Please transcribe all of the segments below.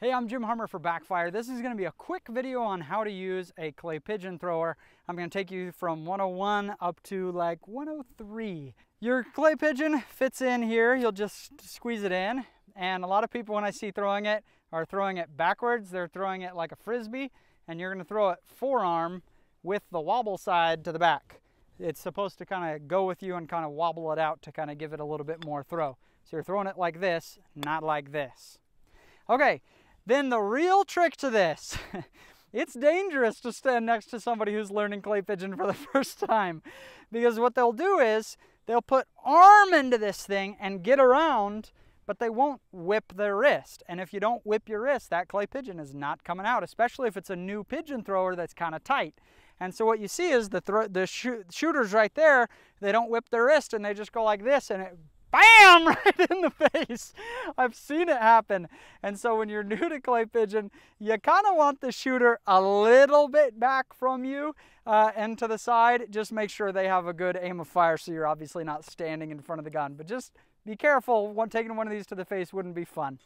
Hey, I'm Jim Harmer for Backfire. This is gonna be a quick video on how to use a clay pigeon thrower. I'm gonna take you from 101 up to like 103. Your clay pigeon fits in here. You'll just squeeze it in. And a lot of people, when I see throwing it, are throwing it backwards. They're throwing it like a Frisbee, and you're gonna throw it forearm with the wobble side to the back. It's supposed to kind of go with you and kind of wobble it out to kind of give it a little bit more throw. So you're throwing it like this, not like this. Okay, then the real trick to this, it's dangerous to stand next to somebody who's learning clay pigeon for the first time because what they'll do is they'll put arm into this thing and get around, but they won't whip their wrist. And if you don't whip your wrist, that clay pigeon is not coming out, especially if it's a new pigeon thrower that's kind of tight. And so what you see is the, the shooters right there, they don't whip their wrist and they just go like this and it bam, right in the face. I've seen it happen. And so when you're new to clay pigeon, you kind of want the shooter a little bit back from you uh, and to the side. Just make sure they have a good aim of fire so you're obviously not standing in front of the gun. But just be careful, taking one of these to the face wouldn't be fun.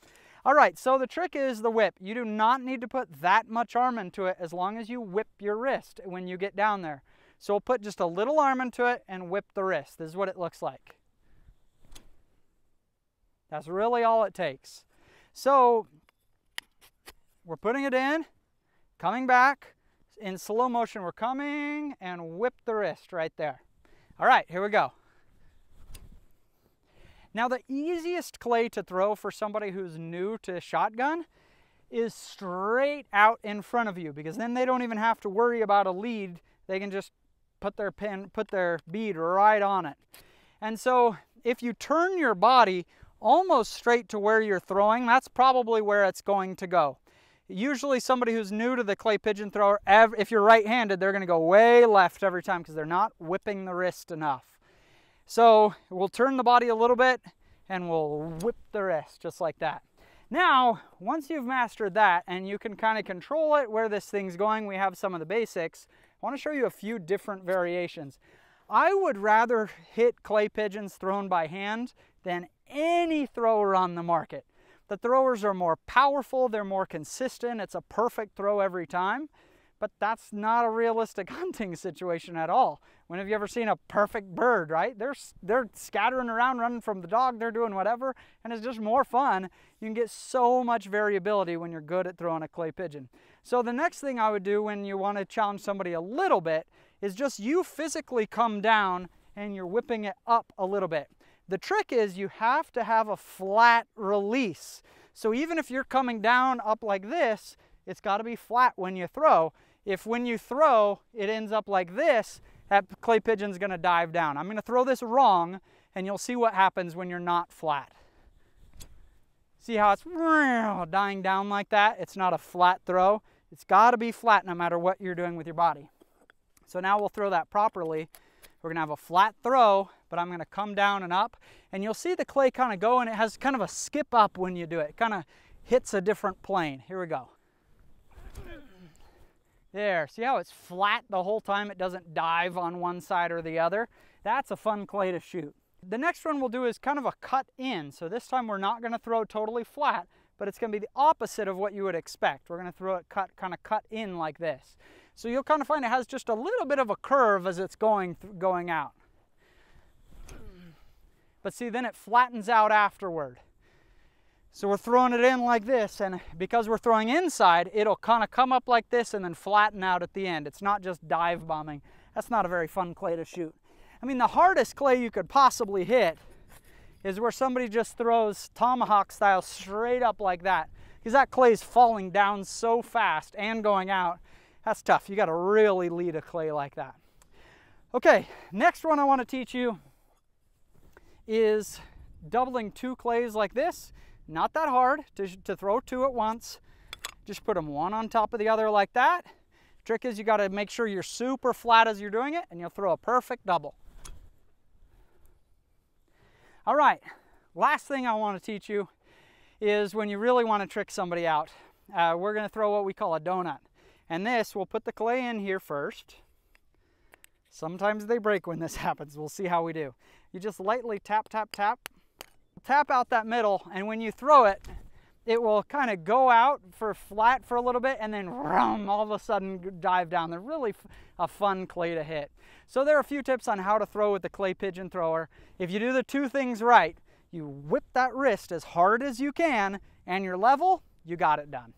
All right, so the trick is the whip. You do not need to put that much arm into it as long as you whip your wrist when you get down there. So we'll put just a little arm into it and whip the wrist. This is what it looks like. That's really all it takes. So we're putting it in, coming back. In slow motion, we're coming and whip the wrist right there. All right, here we go. Now the easiest clay to throw for somebody who's new to shotgun is straight out in front of you because then they don't even have to worry about a lead. They can just put their pin, put their bead right on it. And so if you turn your body almost straight to where you're throwing, that's probably where it's going to go. Usually somebody who's new to the clay pigeon thrower, if you're right-handed, they're gonna go way left every time because they're not whipping the wrist enough. So we'll turn the body a little bit and we'll whip the wrist just like that. Now, once you've mastered that and you can kind of control it, where this thing's going, we have some of the basics. I wanna show you a few different variations. I would rather hit clay pigeons thrown by hand than any thrower on the market. The throwers are more powerful, they're more consistent, it's a perfect throw every time, but that's not a realistic hunting situation at all. When have you ever seen a perfect bird, right? They're, they're scattering around, running from the dog, they're doing whatever, and it's just more fun. You can get so much variability when you're good at throwing a clay pigeon. So the next thing I would do when you want to challenge somebody a little bit is just you physically come down and you're whipping it up a little bit. The trick is you have to have a flat release. So even if you're coming down up like this, it's got to be flat when you throw. If when you throw, it ends up like this, that clay pigeon's going to dive down. I'm going to throw this wrong, and you'll see what happens when you're not flat. See how it's dying down like that? It's not a flat throw. It's got to be flat no matter what you're doing with your body. So now we'll throw that properly. We're going to have a flat throw but I'm gonna come down and up and you'll see the clay kind of go and it has kind of a skip up when you do it. It kind of hits a different plane. Here we go. There, see how it's flat the whole time? It doesn't dive on one side or the other. That's a fun clay to shoot. The next one we'll do is kind of a cut in. So this time we're not gonna throw totally flat, but it's gonna be the opposite of what you would expect. We're gonna throw it cut, kind of cut in like this. So you'll kind of find it has just a little bit of a curve as it's going, going out. But see, then it flattens out afterward. So we're throwing it in like this, and because we're throwing inside, it'll kind of come up like this and then flatten out at the end. It's not just dive bombing. That's not a very fun clay to shoot. I mean, the hardest clay you could possibly hit is where somebody just throws tomahawk style straight up like that. Because that clay is falling down so fast and going out. That's tough. You got to really lead a clay like that. Okay, next one I want to teach you is doubling two clays like this. Not that hard to, to throw two at once. Just put them one on top of the other like that. Trick is you got to make sure you're super flat as you're doing it and you'll throw a perfect double. All right, last thing I want to teach you is when you really want to trick somebody out. Uh, we're going to throw what we call a donut. And this, we'll put the clay in here first. Sometimes they break when this happens. We'll see how we do. You just lightly tap, tap, tap. Tap out that middle, and when you throw it, it will kind of go out for flat for a little bit and then rum, all of a sudden dive down. They're really a fun clay to hit. So there are a few tips on how to throw with the clay pigeon thrower. If you do the two things right, you whip that wrist as hard as you can and you're level, you got it done.